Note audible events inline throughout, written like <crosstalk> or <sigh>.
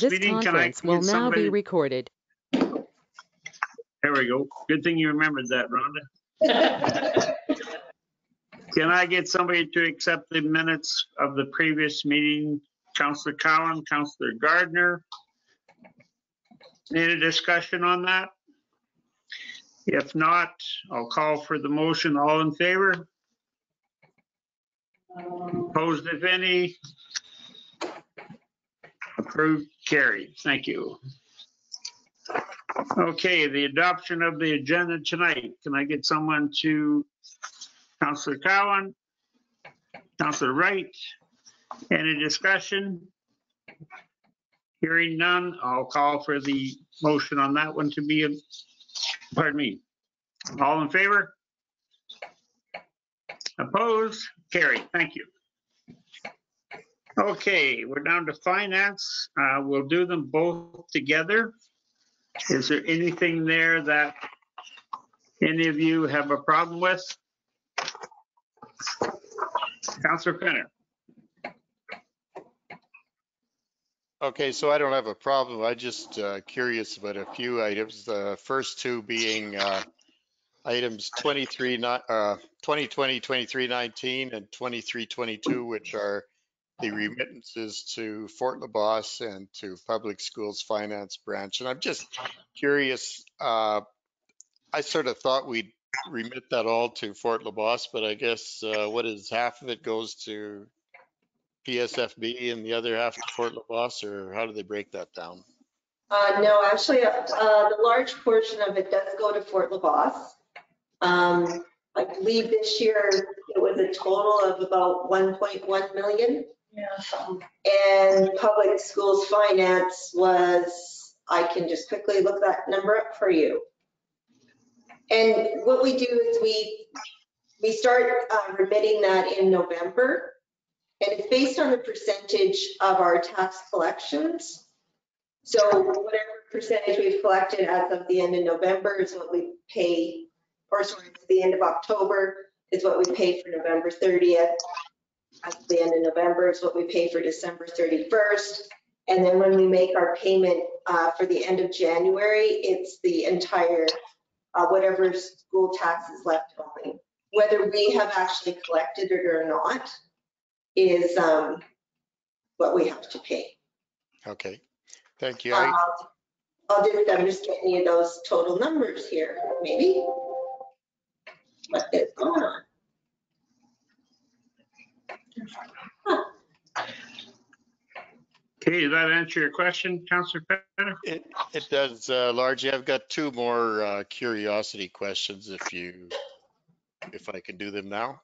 This meeting, can I conference will get now somebody- be recorded. There we go. Good thing you remembered that, Rhonda. <laughs> Can I get somebody to accept the minutes of the previous meeting? Counselor Cowan, Counselor Gardner? Any discussion on that? If not, I'll call for the motion. All in favor? Um, Opposed, if any? Approved, carried. Thank you. Okay, the adoption of the agenda tonight. Can I get someone to Counselor Cowan? Counselor Wright? Any discussion? Hearing none, I'll call for the motion on that one to be, pardon me. All in favor? Opposed? Carried. Thank you. Okay, we're down to finance. Uh, We'll do them both together. Is there anything there that any of you have a problem with? Counselor Penner? Okay, so I don't have a problem. I just uh, curious about a few items. The first two being uh, items 23, ni- uh, 2020, 2319 and 2322, which are the remittances to Fort LaBosse and to Public Schools Finance Branch. And I'm just curious, uh, I sort of thought we'd remit that all to Fort LaBosse, but I guess uh, what is half of it goes to PSFB and the other half to Fort LaBosse, or how do they break that down? Uh, no, actually, uh, the large portion of it does go to Fort LaBosse. Um, I believe this year it was a total of about 1.1 million. And public schools finance was, I can just quickly look that number up for you. And what we do is we, we start uh, remitting that in November. And it's based on the percentage of our tax collections. So whatever percentage we've collected as of the end of November is what we pay, or sorry, the end of October is what we pay for November 30th. At the end of November is what we pay for December 31st. And then when we make our payment uh, for the end of January, it's the entire, uh, whatever school tax is left owing. Whether we have actually collected it or not is um, what we have to pay. Okay, thank you. I- Uh, I'll just, I'm just getting you those total numbers here, maybe. What is going on? Okay, does that answer your question, Counselor Penner? It, it does, uh, largely. I've got two more uh, curiosity questions if you, if I can do them now.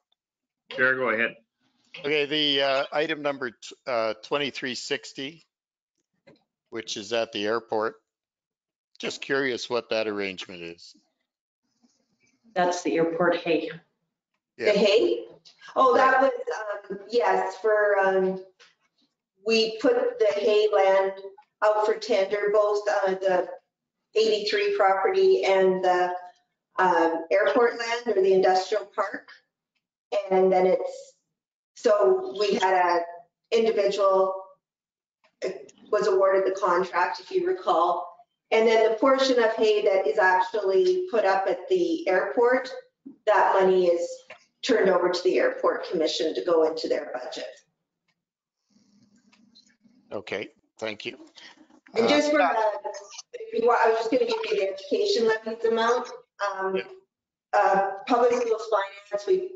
Sure, go ahead. Okay, the uh, item number t- uh, 2360, which is at the airport. Just curious what that arrangement is. That's the airport hay. The hay? Oh, that was, um, yes, for, um, we put the hay land out for tender, both uh, the 83 property and the um, airport land or the industrial park. And then it's, so we had a individual uh, was awarded the contract, if you recall. And then the portion of hay that is actually put up at the airport, that money is turned over to the airport commission to go into their budget. Okay, thank you. And Uh, just for, the- if you want, I was just gonna give you the education levies amount. Um, Yeah. uh, Public schools finance, we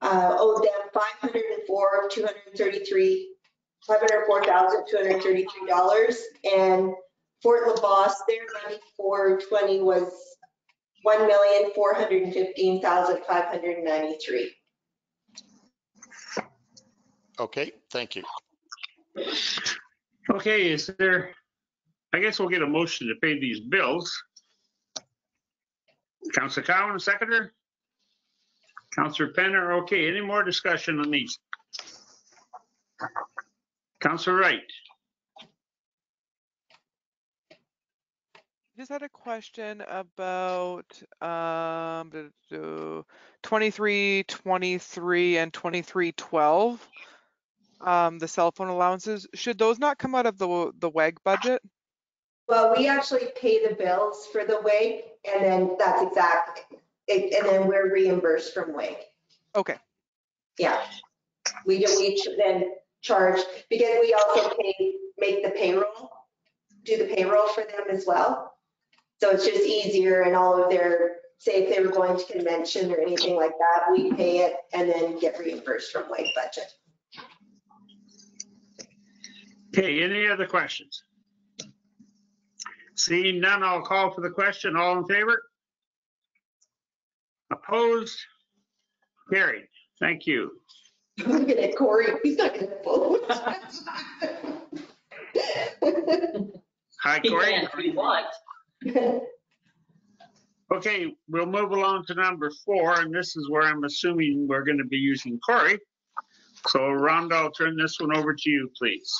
uh, owed them 504, 233, $504,233. And Fort LaBosse, their money for 20 was 1,415,593. Okay, thank you. Okay, is there, I guess we'll get a motion to pay these bills. Counselor Cowan, seconder? Counselor Penner, okay, any more discussion on these? Counselor Wright? Just had a question about um, duh, duh, duh, 23, 23, and 2312, um, the cell phone allowances, should those not come out of the, the WEG budget? Well, we actually pay the bills for the WIG and then that's exactly, it- and then we're reimbursed from WIG. Okay, Yeah. We do, we then charge, because we also pay, make the payroll, do the payroll for them as well. So it's just easier and all of their, say if they were going to convention or anything like that, we pay it and then get reimbursed from WIG budget. Okay, any other questions? Seeing none, I'll call for the question. All in favor? Opposed? Carried. Thank you. Looking at Corey, he's not gonna vote. Hi, He Corey. can if you want. <laughs> Okay, we'll move along to number four, and this is where I'm assuming we're going to be using Corey. So Rhonda, I'll turn this one over to you, please.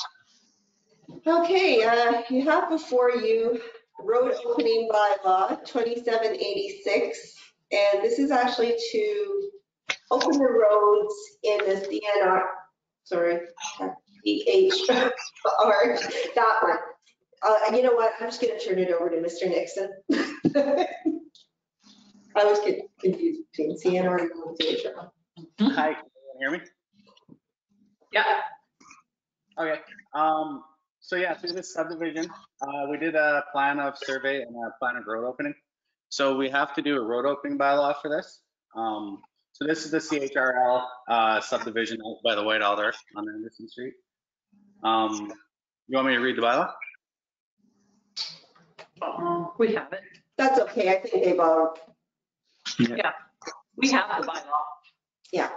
Okay, uh, you have before you road opening bylaw 2786. And this is actually to open the roads in the CNR, sorry, EHR, <laughs> that one. Uh, you know what? I'm just gonna turn it over to Mr. Nixon. <laughs> I was get confused between CNR and EHR. Hi, can you hear me? Yeah. Okay, um, so yeah, through this subdivision, uh, we did a plan of survey and a plan of road opening. So we have to do a road opening bylaw for this. Um, so this is the CHRL, uh, subdivision out by the White Alder on Anderson Street. Um, you want me to read the bylaw? Um, We have it. That's okay. I think they've all, We have the bylaw. Yeah.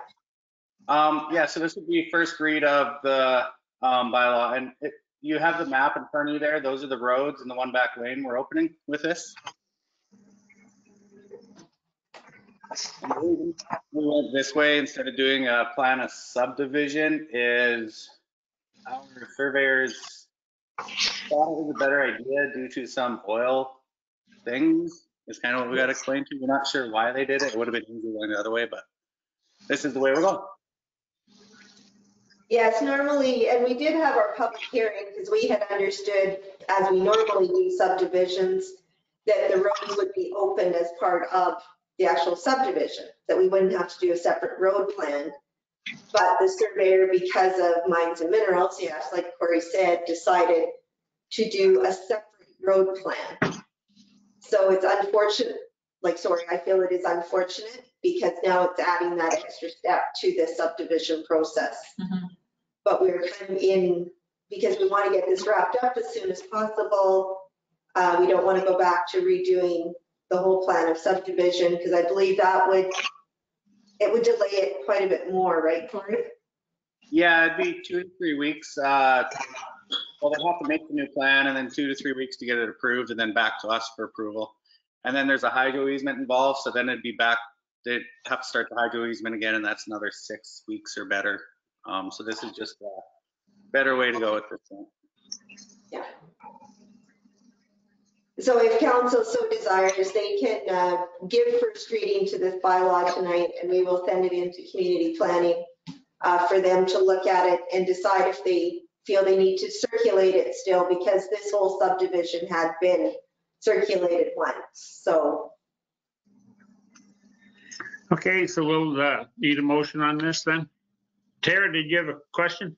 Um, yeah, so this would be first read of the, um, bylaw and it, you have the map in front of you there. Those are the roads and the one back lane we're opening with this. And the reason We went this way instead of doing a plan of subdivision is our surveyors thought it was a better idea due to some oil things. It's kind of what we got explained to. We're not sure why they did it. It would have been easier going the other way, but this is the way we're going. Yes, normally, and we did have our public hearing because we had understood, as we normally do subdivisions, that the roads would be opened as part of the actual subdivision, that we wouldn't have to do a separate road plan. But the surveyor, because of mines and minerals, yes, like Corey said, decided to do a separate road plan. So it's unfortunate, like, sorry, I feel it is unfortunate because now it's adding that extra step to the subdivision process but we're kind of in, because we want to get this wrapped up as soon as possible. Uh, we don't want to go back to redoing the whole plan of subdivision, because I believe that would, it would delay it quite a bit more, right, Cory? Yeah, it'd be two to three weeks. Uh, well, they'd have to make the new plan and then two to three weeks to get it approved and then back to us for approval. And then there's a hydro easement involved, so then it'd be back, they'd have to start the hydro easement again and that's another six weeks or better. Um, so this is just a better way to go at this point. So if council so desires, they can uh, give first reading to this bylaw tonight, and we will send it into community planning uh, for them to look at it and decide if they feel they need to circulate it still, because this whole subdivision had been circulated once, so. Okay, so we'll uh, need a motion on this then. Tara, did you have a question?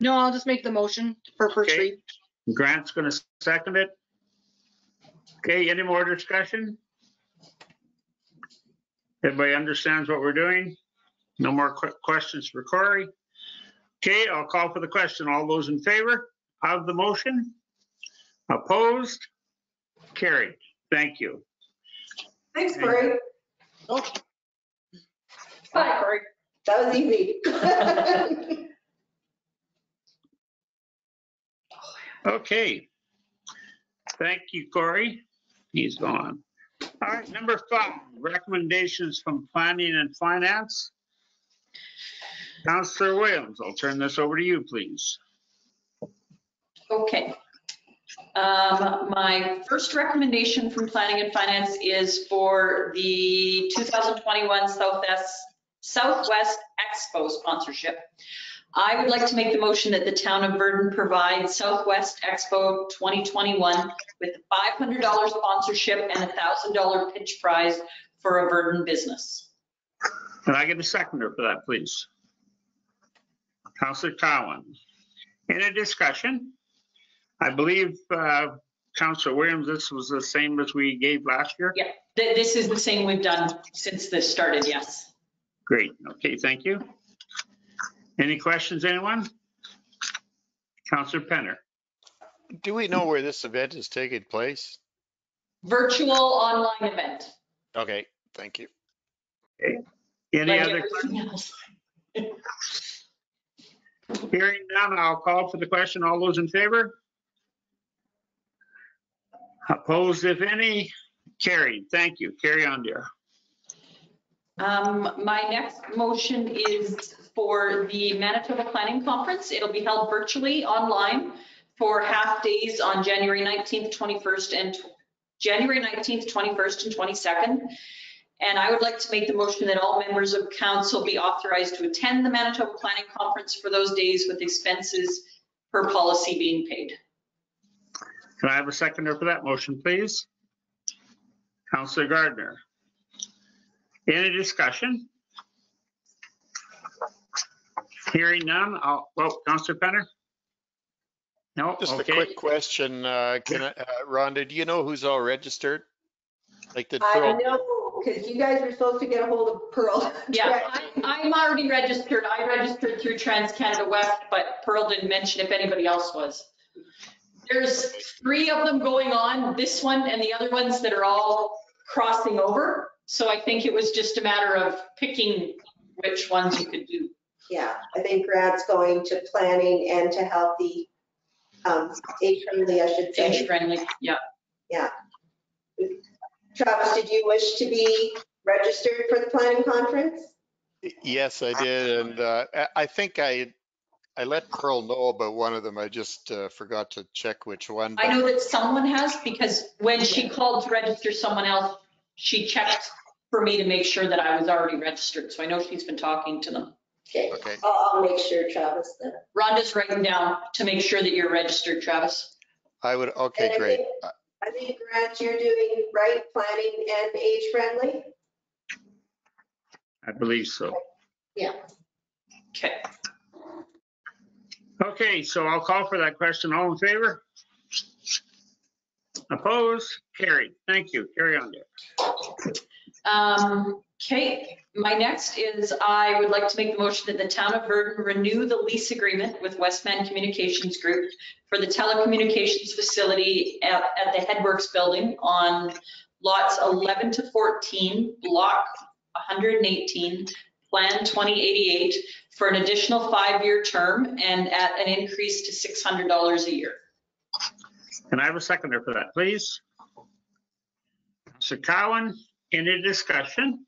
No, I'll just make the motion for first Okay. read. Grant's going to second it. Okay, any more discussion? Everybody understands what we're doing? No more que- questions for Corey? Okay, I'll call for the question. All those in favor of the motion? Opposed? Carried. Thank you. Thanks, Cory. Bye, Corey. That was easy. <laughs> Okay. Thank you, Corey. He's gone. All right, number five, recommendations from planning and finance. Counselor Williams, I'll turn this over to you, please. Okay. Um, My first recommendation from Planning and Finance is for the 2021 Southwest, Southwest Expo sponsorship. I would like to make the motion that the town of Virden provide Southwest Expo 2021 with a $500 sponsorship and a $1,000 pitch prize for a Virden business. Can I get a seconder for that, please? Counselor Cowan. Any discussion? I believe, uh, Counselor Williams, this was the same as we gave last year? Yeah, th- this is the same we've done since this started, yes. Great, okay, thank you. Any questions, anyone? Counselor Penner. Do we know where this event is taking place? Virtual online event. Okay, thank you. Any like other, everything else. <laughs> hearing none, I'll call for the question. All those in favor? Opposed, if any? Carried, thank you. Carry on, dear. Um, my next motion is for the Manitoba Planning Conference. It'll be held virtually online for half days on January 19th, 21st, and January 19th, 21st, and 22nd. And I would like to make the motion that all members of council be authorized to attend the Manitoba Planning Conference for those days with expenses per policy being paid. Can I have a seconder for that motion, please? Counselor Gardner. Any discussion? Hearing none, I'll, well, Counselor Penner? No, Just a okay. quick question. Uh, can I, uh, Rhonda, do you know who's all registered? Like did I Pearl, know, because you guys were supposed to get a hold of Pearl. Yeah, I- I'm already registered. I registered through Trans Canada West, but Pearl didn't mention if anybody else was. There's three of them going on, this one and the other ones that are all crossing over. So I think it was just a matter of picking which ones you could do. Yeah, I think Grant's going to planning and to healthy, um, age friendly, I should say. Age friendly, yeah. Yeah. Travis, did you wish to be registered for the planning conference? yes, I did. And uh, I- I think I, I let Pearl know about one of them. I just uh, forgot to check which one. I but- know that someone has because when she called to register someone else, she checked for me to make sure that I was already registered. So I know she's been talking to them. Okay, Okay, I'll, I'll make sure, Travis, that. Rhonda's writing down to make sure that you're registered, Travis. I would, okay, And I great. think- I think Grant, you're doing right, planning and age friendly? I believe so. Yeah. Okay. Okay, so I'll call for that question. All in favor? Opposed? Carried. Thank you. Carry on, dear. Um, okay, my next is I would like to make the motion that the town of Virden renew the lease agreement with Westman Communications Group for the telecommunications facility at, at the Headworks Building on lots 11 to 14, block 118, plan 2088 for an additional five-year term and at an increase to $600 a year. Can I have a seconder for that, please? Counselor Cowan, any discussion?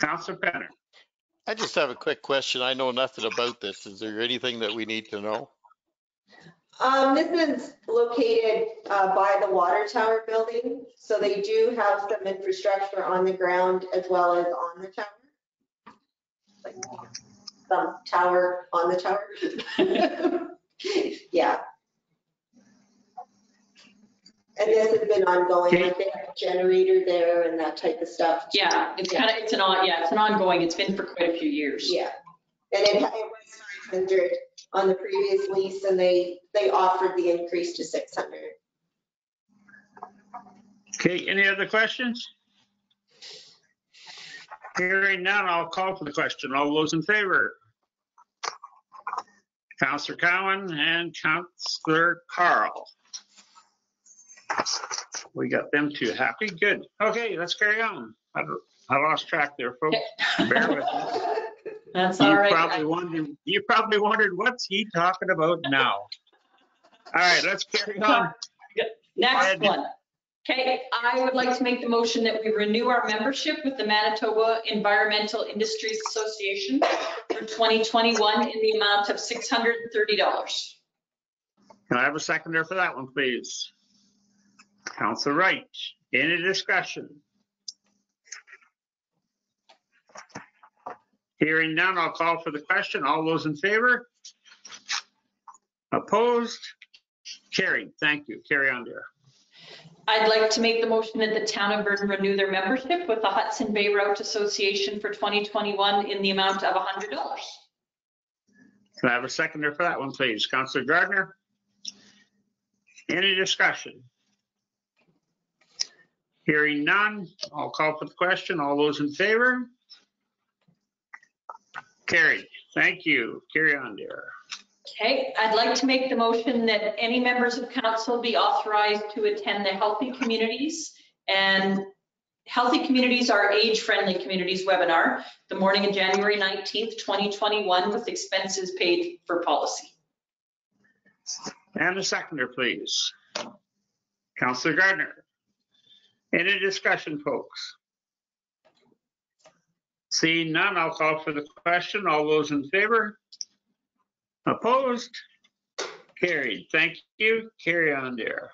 Counselor Penner. I just have a quick question. I know nothing about this. Is there anything that we need to know? Um, this is located, uh, by the water tower building, so they do have some infrastructure on the ground as well as on the tower. Like Some tower on the tower. <laughs> Yeah. And this has been ongoing, like they have a generator there and that type of stuff. Yeah, it's kind of, it's an on, yeah, it's an ongoing, it's been for quite a few years. Yeah. And it it was 500 on the previous lease and they, they offered the increase to 600. Okay, any other questions? Hearing none, I'll call for the question. All those in favor? Counselor Cowan and Counselor Carl. We got them two happy. Good. Okay, let's carry on. I I lost track there, folks. Bear with me. <laughs> That's all You right. probably wondered, you probably wondered, what's he talking about now? All right, let's carry on. Next one. Okay, I would like to make the motion that we renew our membership with the Manitoba Environmental Industries Association for 2021 in the amount of $630. Can I have a seconder for that one, please? Counselor Wright, any discussion? Hearing none, I'll call for the question. All those in favor? Opposed? Carried. Thank you. Carry on, dear. I'd like to make the motion that the town of Virden renew their membership with the Hudson Bay Route Association for 2021 in the amount of $100. Can I have a seconder for that one, please? Counselor Gardner? Any discussion? Hearing none, I'll call for the question. All those in favor? Carried. Thank you. Carry on, dear. Okay, I'd like to make the motion that any members of council be authorized to attend the Healthy Communities and Healthy Communities are Age-Friendly Communities webinar, the morning of January 19th, 2021, with expenses paid for policy. And a seconder, please. Counselor Gardner. Any discussion, folks? Seeing none, I'll call for the question. All those in favor? Opposed? Carried. Thank you. Carry on, dear.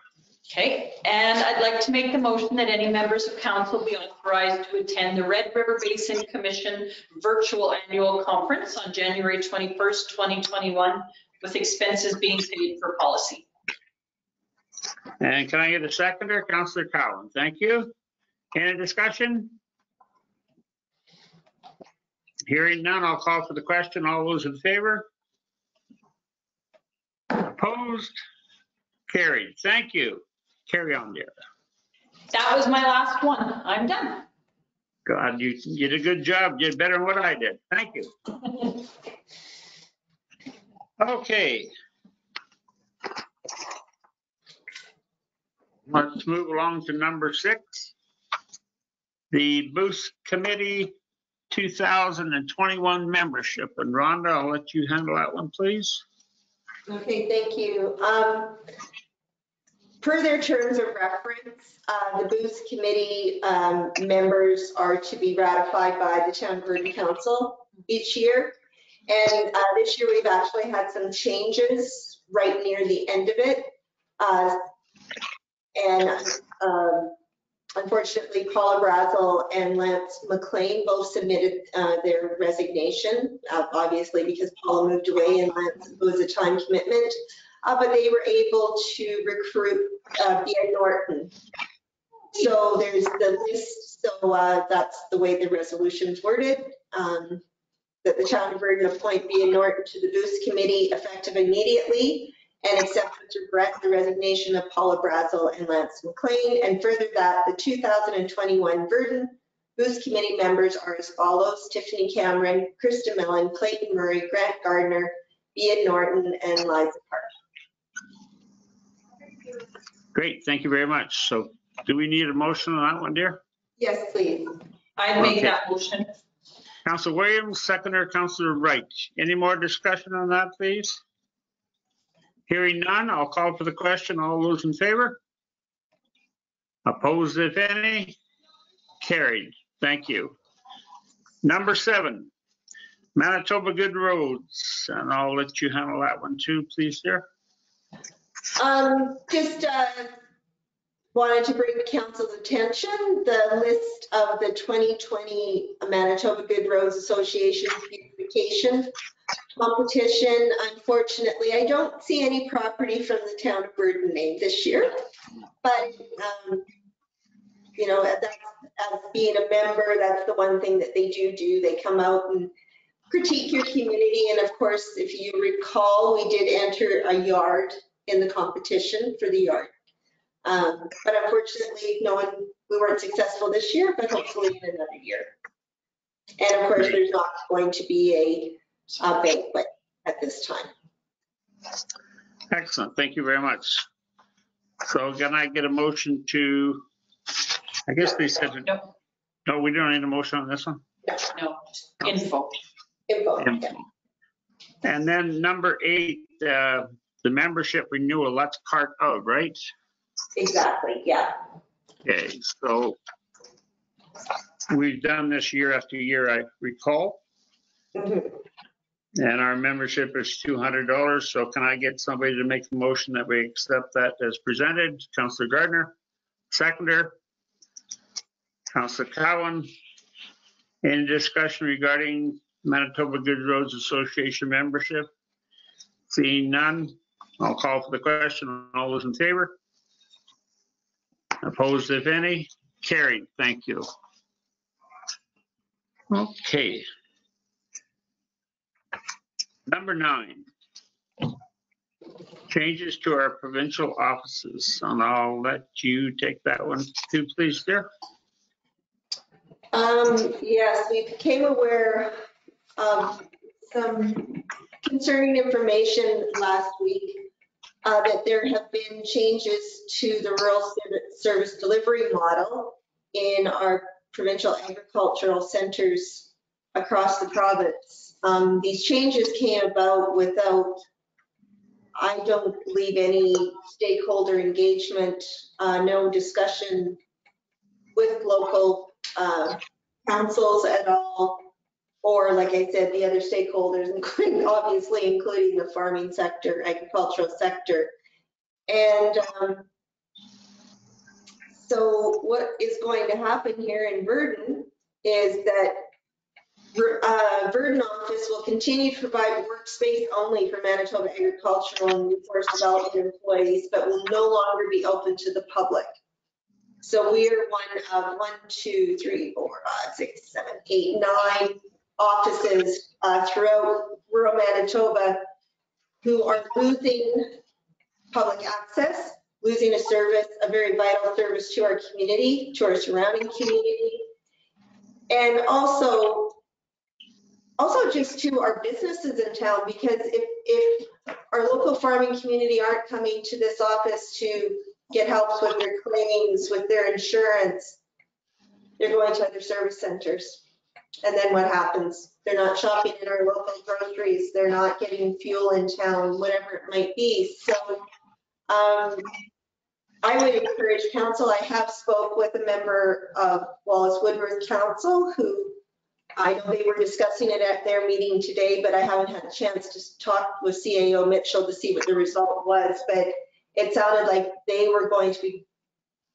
Okay, and I'd like to make the motion that any members of council be authorized to attend the Red River Basin Commission Virtual Annual Conference on January 21st, 2021, with expenses being paid for policy. And can I get a seconder? Counselor Cowan, thank you. Any discussion? Hearing none, I'll call for the question. All those in favor? Opposed? Carried. Thank you. Carry on, dear. That was my last one. I'm done. God, you you did a good job. You did better than what I did. Thank you. <laughs> Okay. Let's move along to number six. The Boost Committee 2021 membership. And Rhonda, I'll let you handle that one, please. Okay, thank you. Um, Per their terms of reference, uh, the Boost Committee um, members are to be ratified by the Town Virden Council each year. And uh, this year, we've actually had some changes right near the end of it. Uh, And um, unfortunately, Paula Brazel and Lance McLean both submitted uh, their resignation, uh, obviously because Paula moved away and Lance was a time commitment. Uh, But they were able to recruit uh, Bia Norton. So there's the list, so uh, that's the way the resolution's worded. um, That the town of Virden appoint Bia Norton to the Boost Committee effective immediately and accept with regret the resignation of Paula Brazel and Lance McLean. And further that, the 2021 Virden Boost Committee members are as follows, Tiffany Cameron, Krista Mellon, Clayton Murray, Grant Gardner, Bia Norton, and Liza Park. Great, thank you very much. So do we need a motion on that one, dear? Yes, please. I'd make Okay. that motion. Counselor Williams, seconder, Counselor Wright. Any more discussion on that, please? Hearing none, I'll call for the question. All those in favor? Opposed, if any? Carried. Thank you. Number seven, Manitoba Good Roads, and I'll let you handle that one too, please, dear. Um, just, uh, wanted to bring to council's attention the list of the 2020 Manitoba Good Roads Association beautification competition. Unfortunately, I don't see any property from the town of Virden named this year. But, um, you know, that's, as being a member, that's the one thing that they do do. They come out and critique your community. And of course, if you recall, we did enter a yard in the competition for the yard. Um, But unfortunately, no one, we weren't successful this year, but hopefully in another year. And of course, there's not going to be a uh, banquet at this time. Excellent, thank you very much. So can I get a motion to, I guess they said, No, no, we don't need a motion on this one? no, just info. Info, yeah. And then number eight, uh, the membership renewal, that's part of, right? Exactly, yeah. Okay, so we've done this year after year, I recall, Mhm. And our membership is $200. So can I get somebody to make the motion that we accept that as presented? Counselor Gardner, seconder. Counselor Cowan. Any discussion regarding Manitoba Good Roads Association membership? Seeing none, I'll call for the question. All those in favor? Opposed, if any? Carried. Thank you. Okay. Number nine. Changes to our provincial offices, and I'll let you take that one too, please, dear. Um, yes, we became aware of some concerning information last week, uh, that there have been changes to the rural service delivery model in our provincial agricultural centers across the province. Um, these changes came about without, I don't believe, any stakeholder engagement, uh, no discussion with local uh, councils at all, or like I said, the other stakeholders, <laughs> including, obviously including the farming sector, agricultural sector. And um, so what is going to happen here in Virden is that uh, Virden office will continue to provide workspace only for Manitoba agricultural and resource development employees, but will no longer be open to the public. So we are one of one, two, three, four, five, six, seven, eight, nine offices uh, throughout rural Manitoba who are losing public access, losing a service, a very vital service to our community, to our surrounding community. And also, also just to our businesses in town, because if, if our local farming community aren't coming to this office to get help with their claims, with their insurance, they're going to other service centers. And then what happens? They're not shopping in our local groceries, they're not getting fuel in town, whatever it might be. So um, I would encourage council, I have spoke with a member of Wallace Woodworth Council who I know they were discussing it at their meeting today, but I haven't had a chance to talk with CAO Mitchell to see what the result was. But it sounded like they were going to be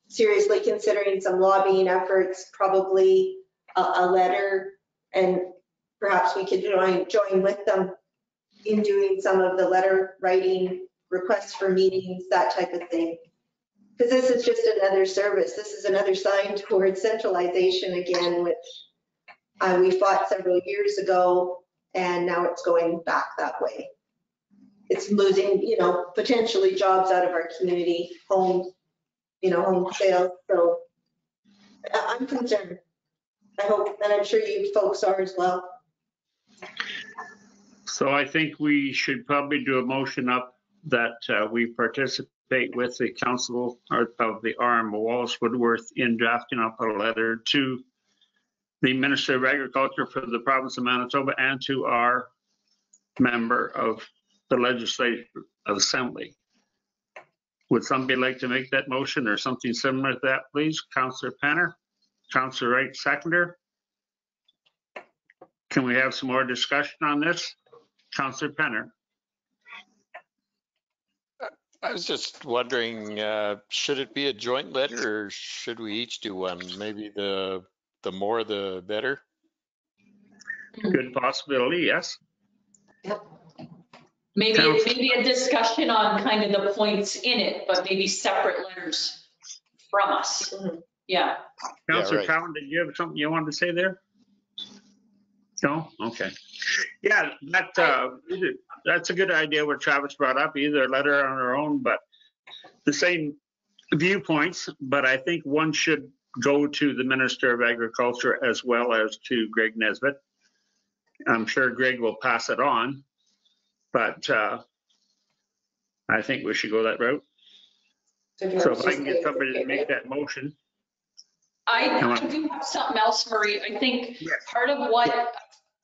seriously considering some lobbying efforts, probably a, a letter, and perhaps we could join, join with them in doing some of the letter writing, requests for meetings, that type of thing. Because this is just another service. This is another sign towards centralization again, which uh, we fought several years ago, and now it's going back that way. It's losing, you know, potentially jobs out of our community, homes, you know, home sales. So I'm concerned. I hope, and I'm sure you folks are as well. So I think we should probably do a motion up that uh, we participate with the council of the RM Wallace Woodworth in drafting up a letter to the Minister of Agriculture for the province of Manitoba and to our member of the Legislative Assembly. Would somebody like to make that motion or something similar to that, please? Councillor Penner, Councillor Wright, seconder. Can we have some more discussion on this? Councillor Penner. I was just wondering, uh, should it be a joint letter or should we each do one? Maybe the, the more the better? Good possibility, yes. Yep. Maybe, Sounds- maybe a discussion on kind of the points in it, but maybe separate letters from us. Yeah. Councillor right. Cowan, did you have something you wanted to say there? No? Okay. Yeah, that, uh, that's a good idea what Travis brought up, either a letter on her own, but the same viewpoints, but I think one should go to the Minister of Agriculture as well as to Greg Nesbitt. I'm sure Greg will pass it on, but, uh, I think we should go that route. So if I can get somebody to make that motion. I Come on. I do have something else, Marie. I think Yes. part of what,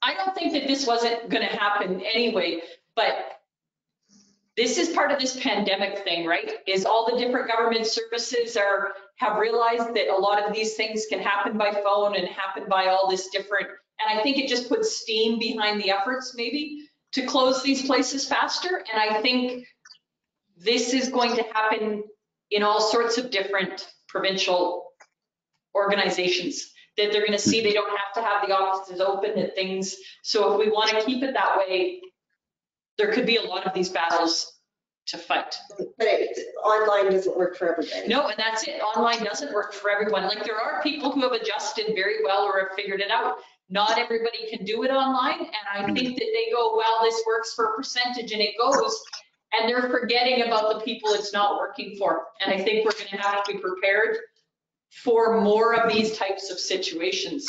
I don't think that this wasn't going to happen anyway, but this is part of this pandemic thing, right? Is all the different government services are, have realized that a lot of these things can happen by phone and happen by all this different, and I think it just puts steam behind the efforts maybe to close these places faster. And I think this is going to happen in all sorts of different provincial organizations. that they're gonna see they don't have to have the offices open, that things, so if we want to keep it that way, there could be a lot of these battles to fight. But it, online doesn't work for everybody. No, and that's it. Online doesn't work for everyone. Like there are people who have adjusted very well or have figured it out. Not everybody can do it online. And I hmm. think that they go, well, this works for a percentage and it goes. And they're forgetting about the people it's not working for. And I think we're going to have to be prepared for more of these types of situations.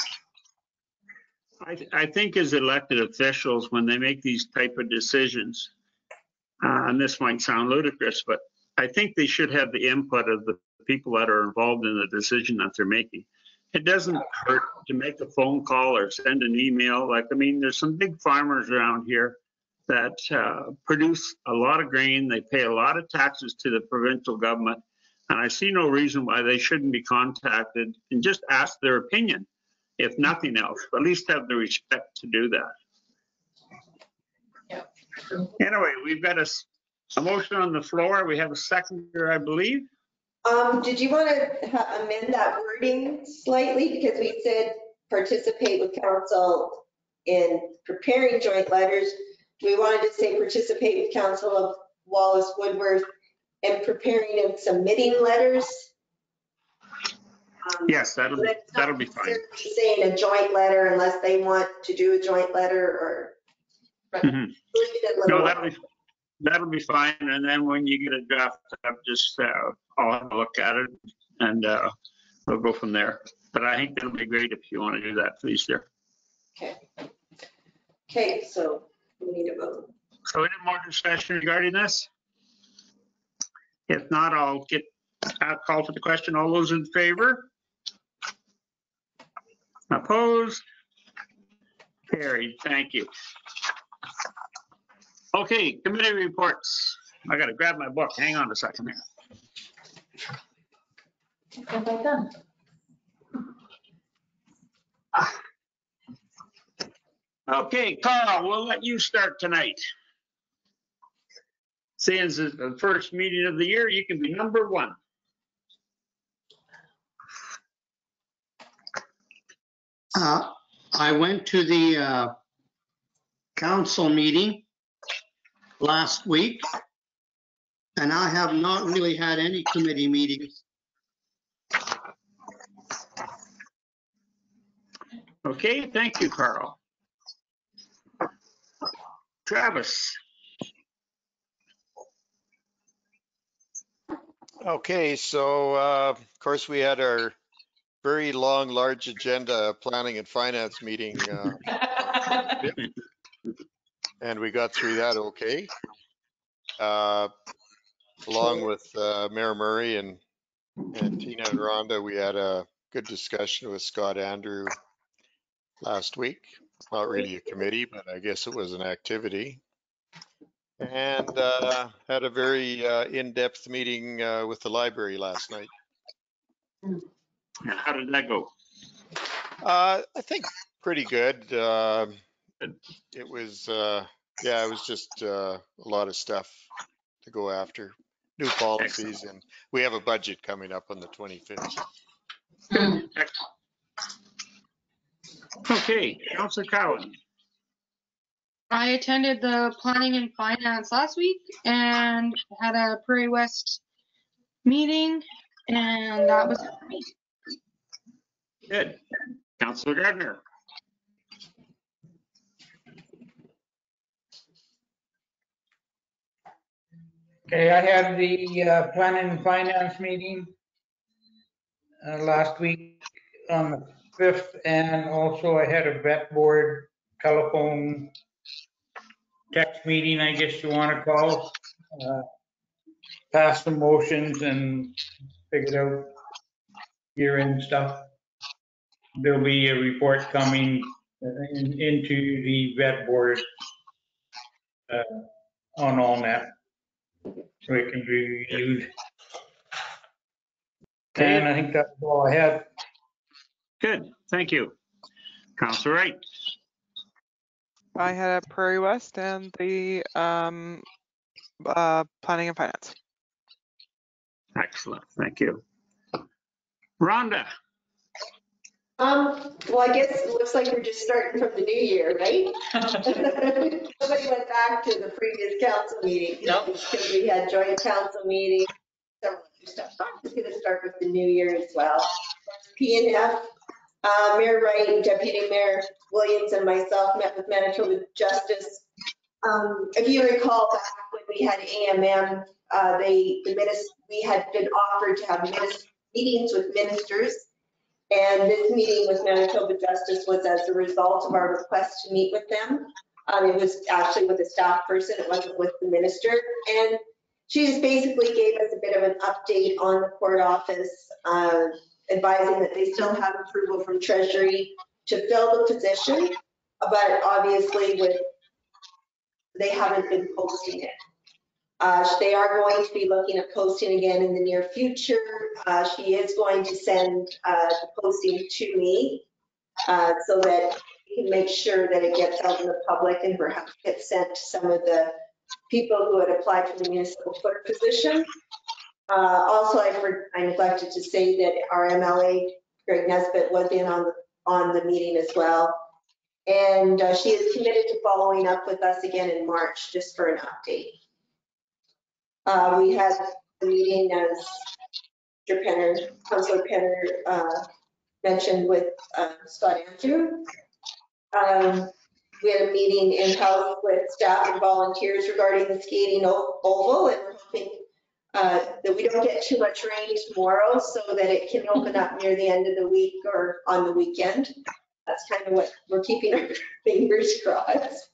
I, I think as elected officials, when they make these type of decisions, uh, and this might sound ludicrous, but I think they should have the input of the people that are involved in the decision that they're making. It doesn't hurt to make a phone call or send an email. Like, I mean, there's some big farmers around here that uh, produce a lot of grain. They pay a lot of taxes to the provincial government. And I see no reason why they shouldn't be contacted and just ask their opinion, if nothing else, at least have the respect to do that. Anyway, we've got a motion on the floor. We have a second here, I believe. Um, did you want to amend that wording slightly? Because we said participate with council in preparing joint letters. We wanted to say participate with council of Wallace Woodworth and preparing and submitting letters. Um, Yes, that'll, so that's not that'll be fine. necessarily Saying a joint letter unless they want to do a joint letter or. Mhm. Leave it a No, little- that'll be, that'll be fine. And then when you get a draft up, just, uh, I'll have a look at it and, uh, we'll go from there. But I think it'll be great if you want to do that, please. Okay. Okay, so we need a vote. So any more discussion regarding this? If not, I'll get, I'll call for the question. All those in favor? Opposed? Carried, thank you. Okay, committee reports. I gotta grab my book. Hang on a second here. What have I done? Okay, Carl, we'll let you start tonight. Seeing as it's the first meeting of the year, you can be number one. Uh, I went to the uh, council meeting last week, and I have not really had any committee meetings. Okay, thank you, Carl. Travis, Okay, so, uh, of course, we had our very long, large agenda planning and finance meeting, uh, <laughs> and we got through that okay. Uh, Along with uh, Mayor Murray and, and Tina and Rhonda, we had a good discussion with Scott Andrew last week. Not really a committee, but I guess it was an activity. And uh, had a very uh, in-depth meeting uh, with the library last night. How did that go? Uh, I think pretty good. Um, It was, uh, yeah, it was just uh, a lot of stuff to go after. New policies and we have a budget coming up on the 25th. Okay, Councilor Cowan. I attended the planning and finance last week and had a Prairie West meeting and that was it for me. Good. Councilor Gardner. Okay, I had the uh, planning and finance meeting uh, last week on the 5th, and also I had a vet board telephone text meeting, I guess you want to call. uh, Passed some motions and figured out year-end stuff. There'll be a report coming uh, in- into the vet board uh, on all that so it can be reviewed. And I think that's all I had. Good, thank you. Councilor Wright. I had a Prairie West and the um, uh, planning and finance. Excellent, thank you. Rhonda. Um, well, I guess it looks like we're just starting from the new year, right? <laughs> Nobody went back to the previous council meeting. Nope. Because we had joint council meeting, several other stuff. So I'm just gonna start with the new year as well. P and F, uh, Mayor Wright, Deputy Mayor Williams and myself met with Manitoba Justice. Um, if you recall back when we had AMM, uh, they, the minis, we had been offered to have minis, meetings with ministers. And this meeting with Manitoba Justice was as a result of our request to meet with them. Um, it was actually with a staff person, it wasn't with the minister. And she just basically gave us a bit of an update on the court office, uh, advising that they still have approval from Treasury to fill the position. But obviously with, they haven't been posting it. Uh, They are going to be looking at posting again in the near future. Uh, She is going to send uh, the posting to me uh, so that we can make sure that it gets out in the public and perhaps gets sent to some of the people who had applied for the municipal clerk position. Uh, Also, I I neglected to say that our MLA, Greg Nesbitt, was in on, the on the meeting as well. And uh, she is committed to following up with us again in March, just for an update. Uh, we had the meeting as Mr. Penner, Councilor Penner, uh, mentioned with, uh, Scott Andrew. Um, we had a meeting in-house with staff and volunteers regarding the skating oval and we're hoping, uh, that we don't get too much rain tomorrow so that it can open up near the end of the week or on the weekend. That's kind of what we're keeping our <laughs> fingers crossed.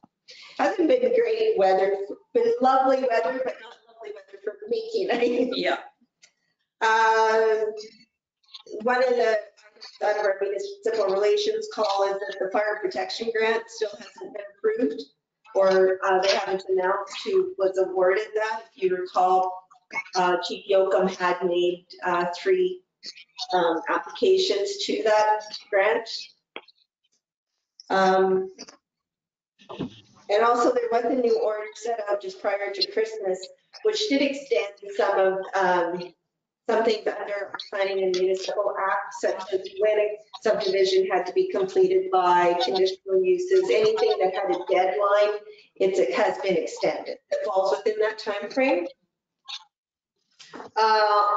Hasn't been great weather, been lovely weather, but not for making. Yeah. Um, One of the, out of our municipal relations call is that the fire protection grant still hasn't been approved. Or uh, they haven't announced who was awarded that. If you recall, uh, Chief Yoakum had made uh, three um, applications to that grant. Um, And also there was a new order set up just prior to Christmas, which did extend some of, um, some things under our planning and municipal act, such as when a subdivision had to be completed by conditional uses, anything that had a deadline, it's, it has been extended. It falls within that timeframe. Uh,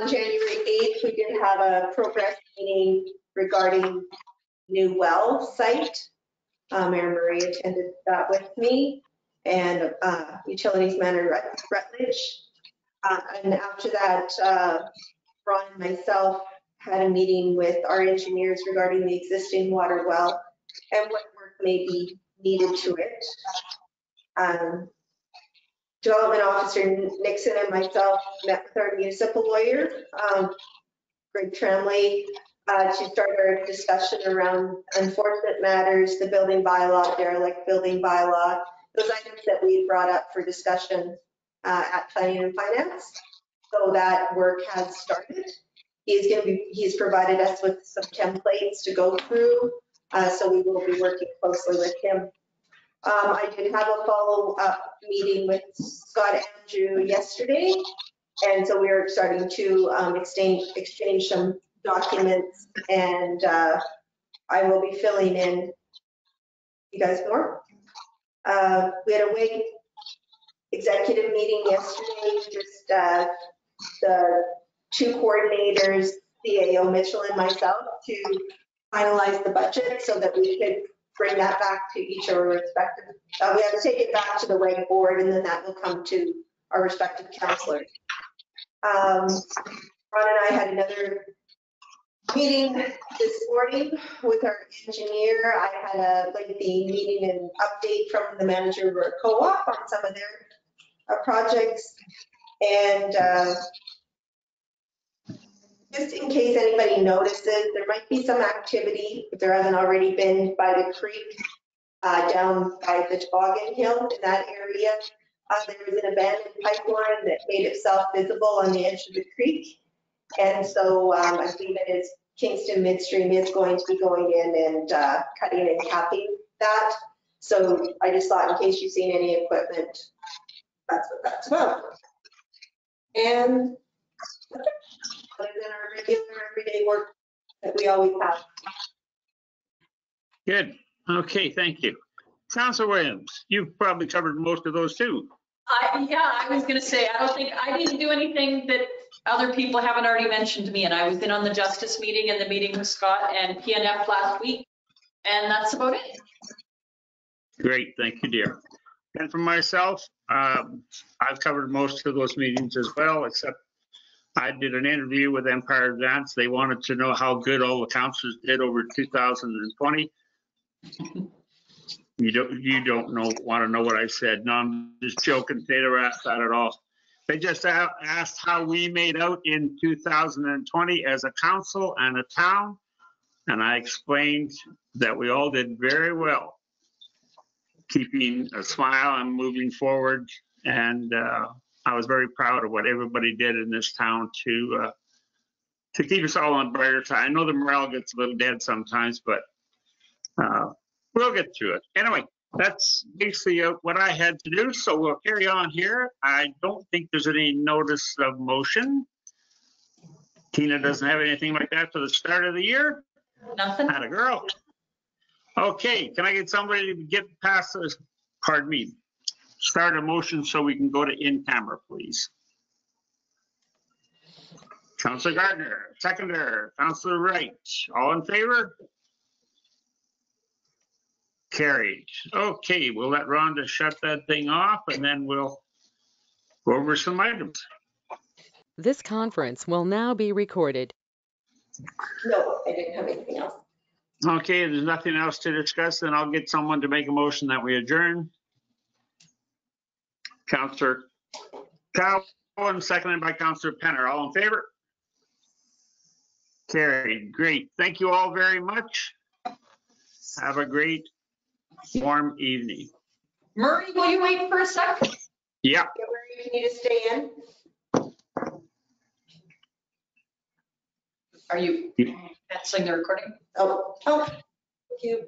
On January 8th, we did have a progress meeting regarding new well site. Uh, Mayor Murray attended that with me and uh, Utilities Manager Rut- Rutledge. Uh, And after that, uh, Ron and myself had a meeting with our engineers regarding the existing water well and what work may be needed to it. Um, Development Officer Nixon and myself met with our municipal lawyer, um, Greg Tremley, uh, to start our discussion around enforcement matters, the building bylaw, derelict building bylaw, those items that we brought up for discussion uh, at Planning and Finance. So that work has started. He's going to be, he's provided us with some templates to go through, uh, so we will be working closely with him. Um, I did have a follow-up meeting with Scott Andrew yesterday, and so we are starting to um, exchange, exchange some documents, and uh, I will be filling in you guys more. Uh, We had a WIG executive meeting yesterday, just uh, the two coordinators, CAO Mitchell and myself, to finalize the budget so that we could bring that back to each of our respective, uh, we have to take it back to the WIG board, and then that will come to our respective counselors. Um, Ron and I had another meeting this morning with our engineer. I had a lengthy meeting and update from the manager of our co-op on some of their uh, projects. And uh, just in case anybody notices, there might be some activity, if there hasn't already been, by the creek, uh, down by the toboggan hill in that area. Uh, There was an abandoned pipeline that made itself visible on the edge of the creek. And so um, I believe it is Kingston Midstream is going to be going in and uh, cutting and capping that. So I just thought in case you've seen any equipment, that's what that's about. And other than our regular everyday work that we always have. Good. Okay, thank you. Counselor Williams, you've probably covered most of those too. I, yeah, I was gonna say, I don't think, I didn't do anything that other people haven't already mentioned me, and I was in on the justice meeting and the meeting with Scott and PNF last week, and that's about it. Great, thank you, dear. And for myself, um, I've covered most of those meetings as well, except I did an interview with Empire Advance. They wanted to know how good all the counselors did over 2020. You don't, you don't know, want to know what I said. No, I'm just joking. They never asked that at all. They just a- asked how we made out in 2020 as a council and a town. And I explained that we all did very well keeping a smile and moving forward. And uh, I was very proud of what everybody did in this town to uh, to keep us all on brighter. I know the morale gets a little dead sometimes, but uh, we'll get through it. Anyway, that's basically uh, what I had to do. So we'll carry on here. I don't think there's any notice of motion. Tina doesn't have anything like that for the start of the year. Nothing? Not a girl. Okay, can I get somebody to get past this, pardon me, start a motion so we can go to in camera, please? Counselor Gardner, seconder, Counselor Wright, all in favor? Carried. Okay, we'll let Rhonda shut that thing off and then we'll go over some items. This conference will now be recorded. No, I didn't have anything else. Okay, there's nothing else to discuss, then I'll get someone to make a motion that we adjourn. Counselor Cowan, seconded by Counselor Penner. All in favor? Carried. Great. Thank you all very much. Have a great warm evening. Murray, will you wait for a second? Yeah. Get where you need to stay in. Are you canceling the recording? Oh, oh, thank you.